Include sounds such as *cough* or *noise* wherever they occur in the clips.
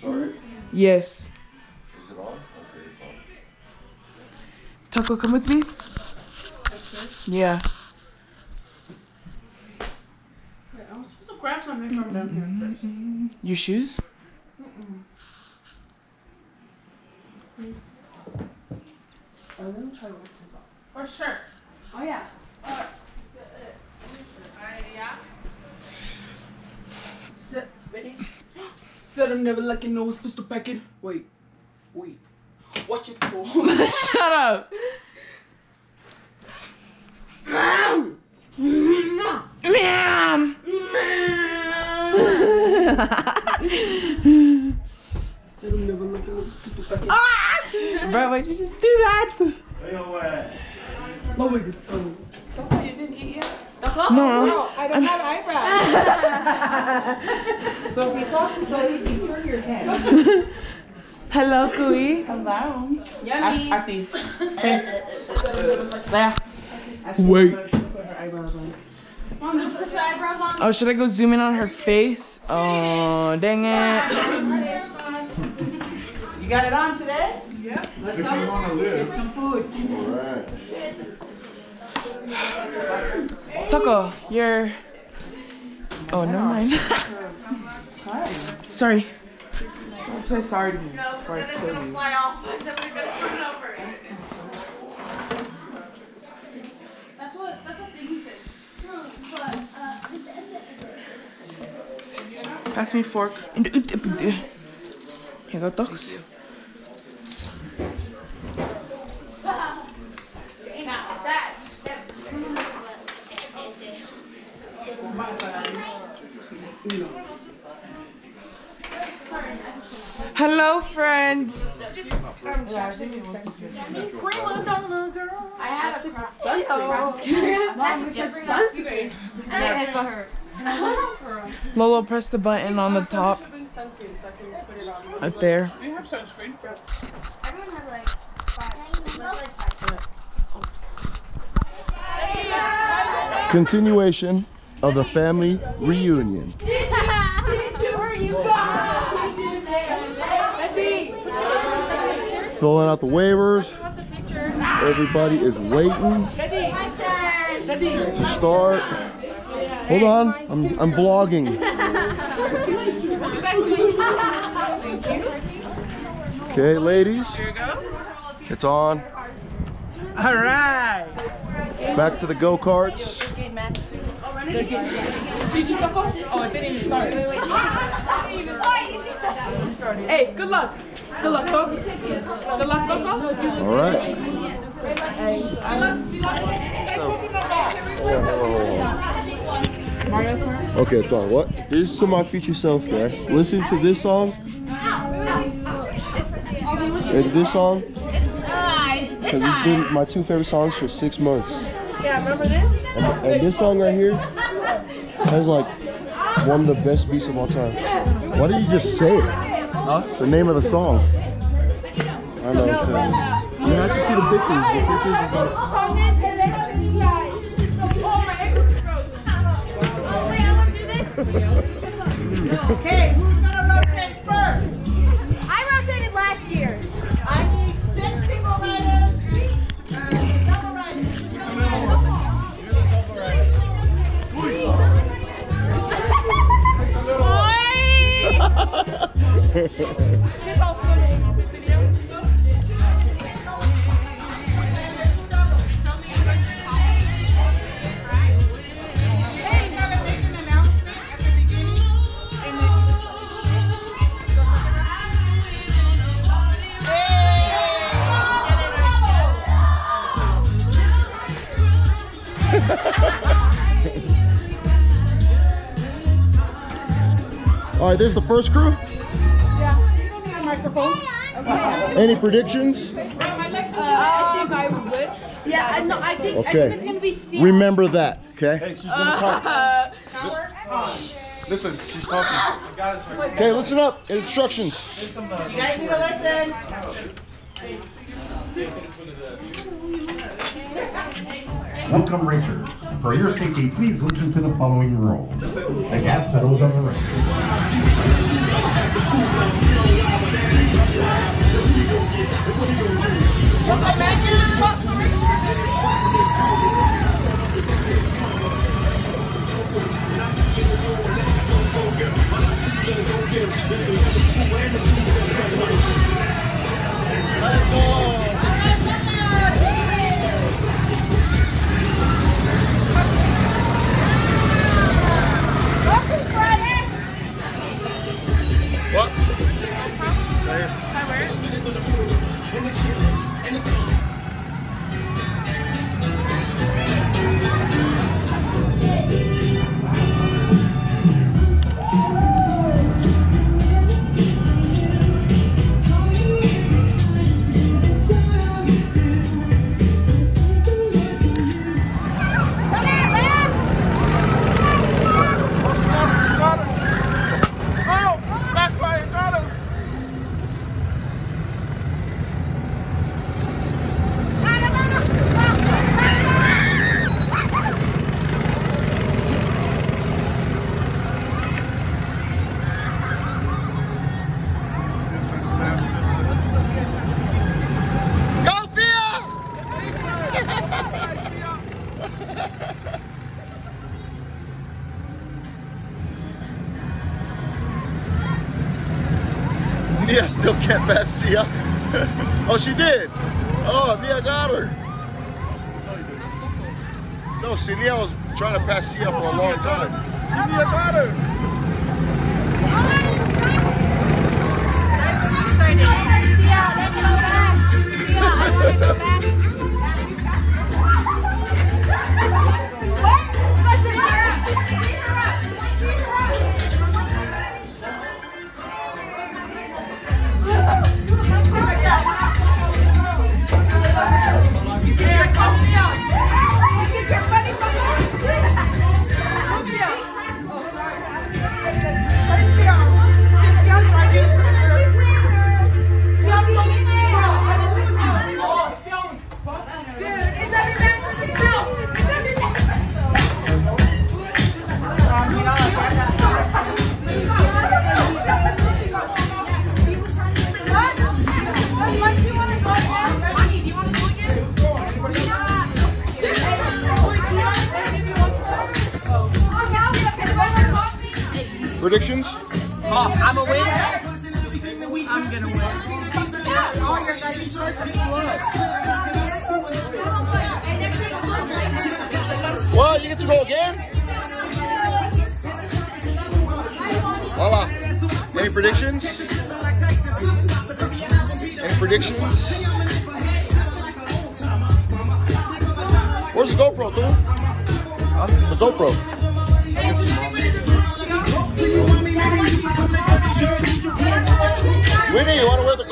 Start. Yes. Is it on? Okay, it's on. Taco, come with me. Yeah. Wait, I'm supposed to grab something from down here first. Your shoes? Oh, let me try to work this out. Or shirt. Oh yeah. Said I'm never like your nose pistol packing. Wait, wait. Watch it go. *laughs* Shut up. Ma'am. Said I'm never like your nose pistol packing. Ah! Bro, why'd you just do that? Lower your tone. You didn't eat yet? No. I don't have eyebrows. *laughs* So if you talk to buddies, you turn your head. *laughs* Hello, Kui. Hello. Yummy. Ati. *laughs* There. Wait. Put her. Mom, just put your eyebrows on. Oh, should I go zoom in on her face? Oh, dang it. You got it on today? If you want to live. Some food. All right. Taco, you're. Oh, never mind. *laughs* Sorry. I'm so sorry to you. for I killed you. fly off. I we're gonna come over. That's what, that's what Biggie said. True, but, uh, Pass me fork. Here go, Tox. Hello, friends. I have a crop. Sunscreen. Mom, it's your sunscreen. I echo her. Lolo, press the button on the top. Bring sunscreen so I can put it on. Right there. You have sunscreen. Everyone has like. Like five. Continuation of the family reunion. *laughs* Filling out the waivers. Everybody is waiting to start. Hold on, I'm, I'm vlogging. Okay, ladies, Here you go. it's on. All right. Back to the go karts. Gigi Coco? Oh, it didn't even start. Hey, good luck. Good luck, folks. Good luck, Coco. All right. Hey, good luck. Good luck. Mario Kart? Okay, it's on. What? This is to my future self, right? Listen to this song and this song. Because it's uh, been my two favorite songs for six months. Yeah, remember this? And, and this song right here has like one of the best beats of all time. Why did you just say it? The name of the song. I know, uh, you have to see the pictures. The pictures is like, Okay, all right, there's the first crew. Any predictions? Uh, I think I would. Yeah, I know, I think, I think it's gonna be C. Remember that, okay? Hey, she's gonna talk. *laughs* Listen, she's talking. Okay, listen up. Instructions. You guys need to listen. Welcome racers. For your safety, please listen to the following rules. The gas pedals are the race. What the heck is? Can't pass Sia. oh, she did. Oh, Nia got her. No, see, Nia was trying to pass Sia for a long time. Nia got her. Predictions? You want to wear the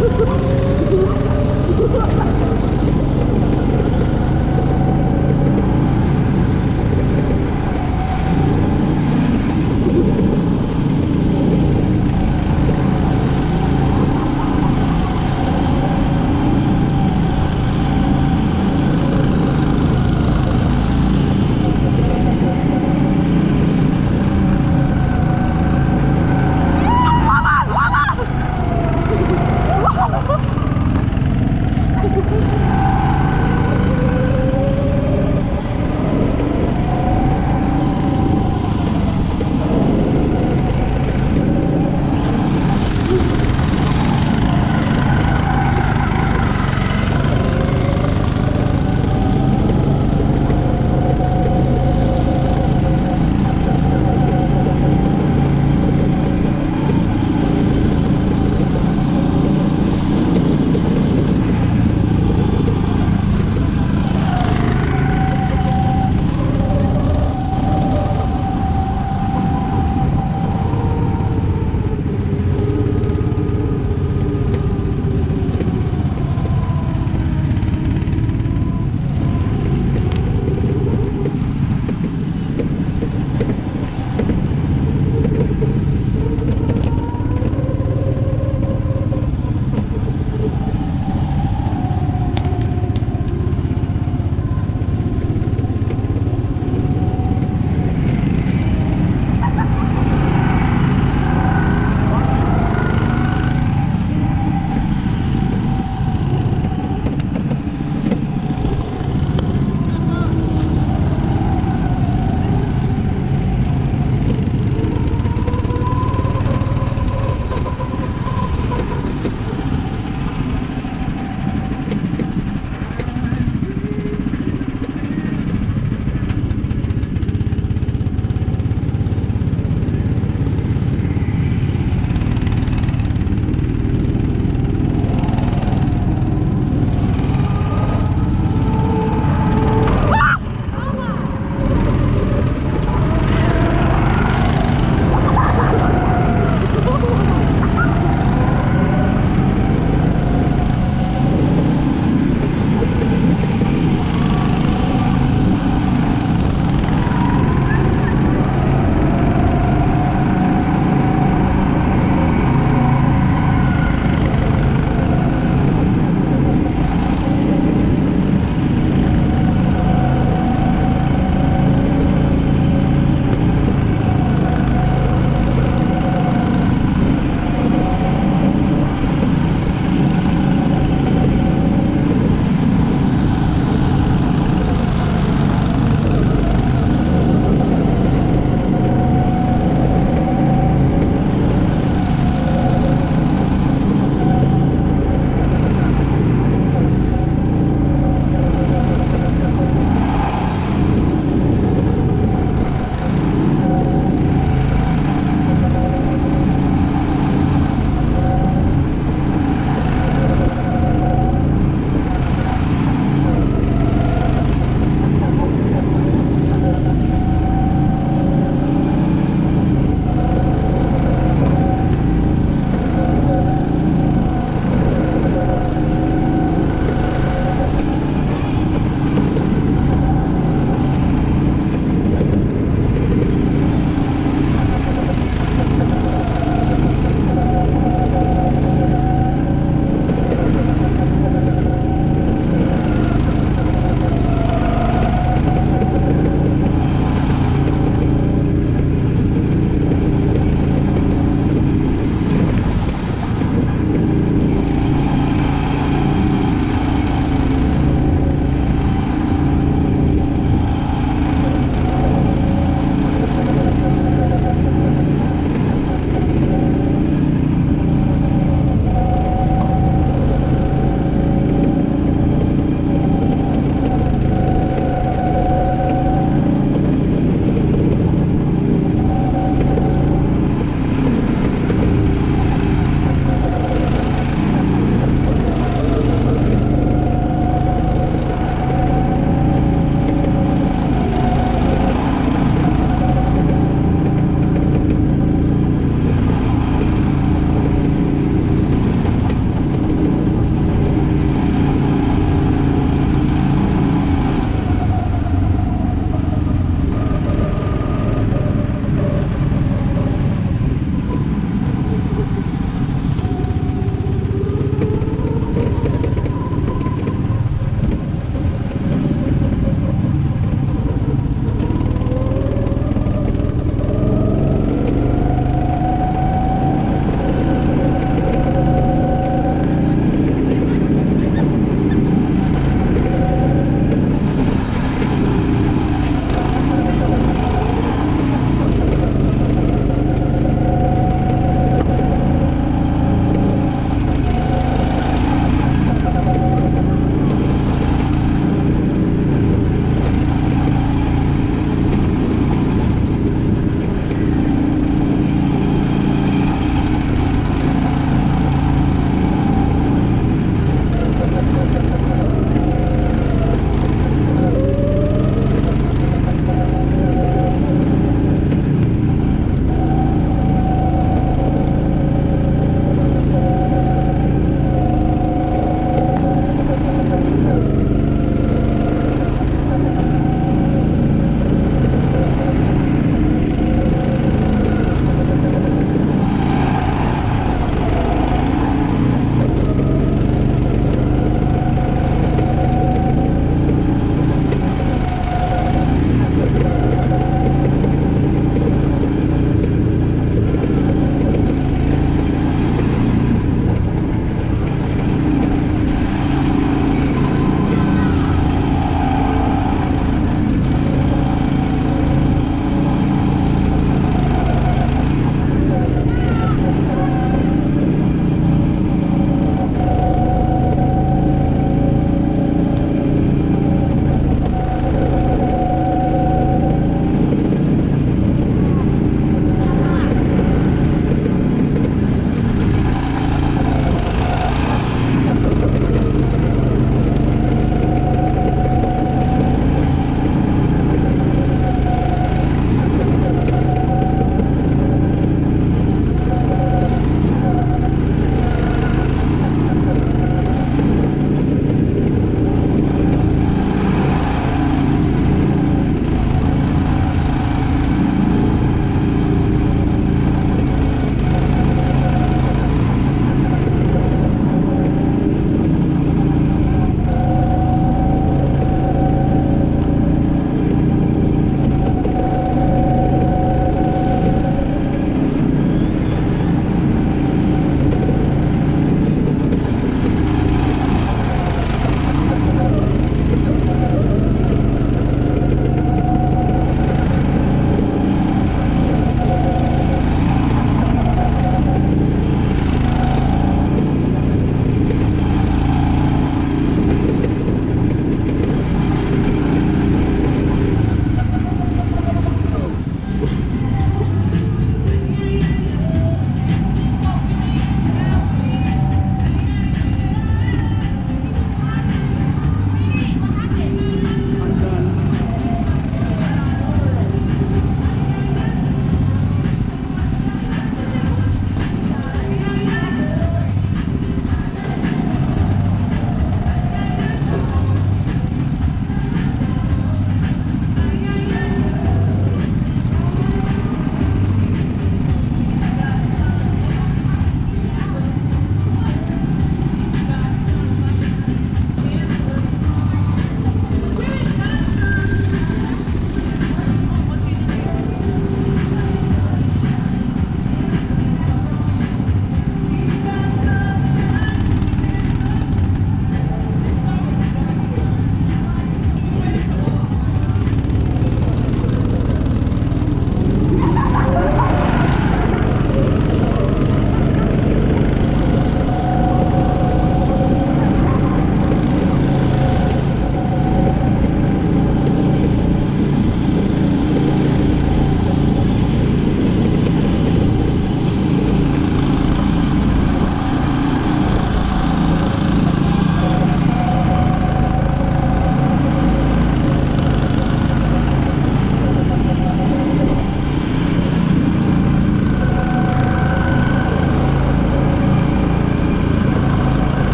Ha ha ha!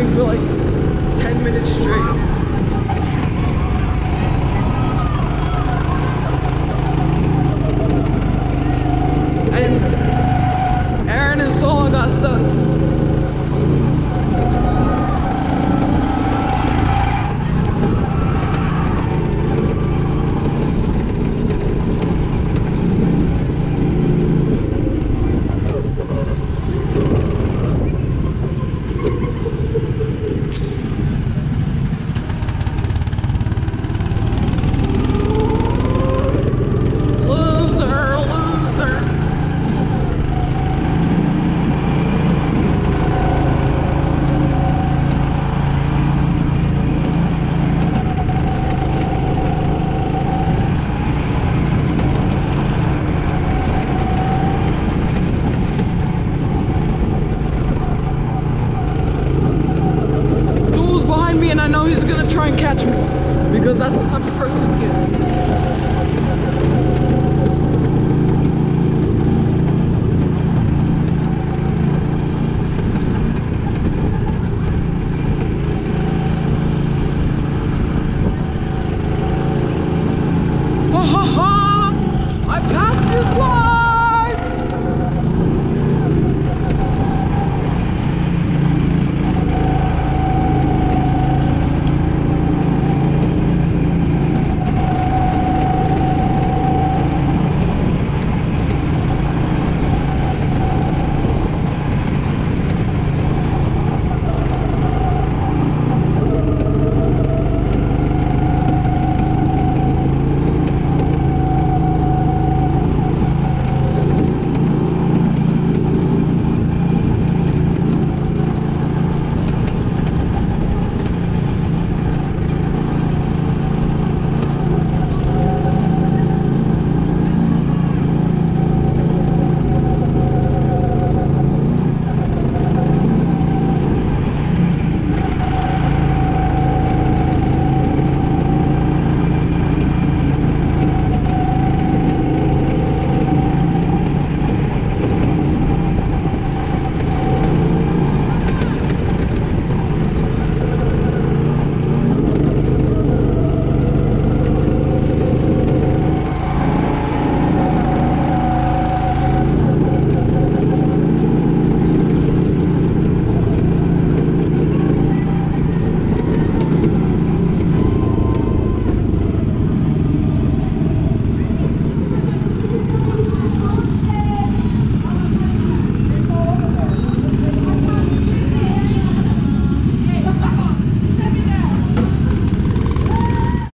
driving for like 10 minutes straight. and I know he's gonna try and catch me because that's the type of person he is.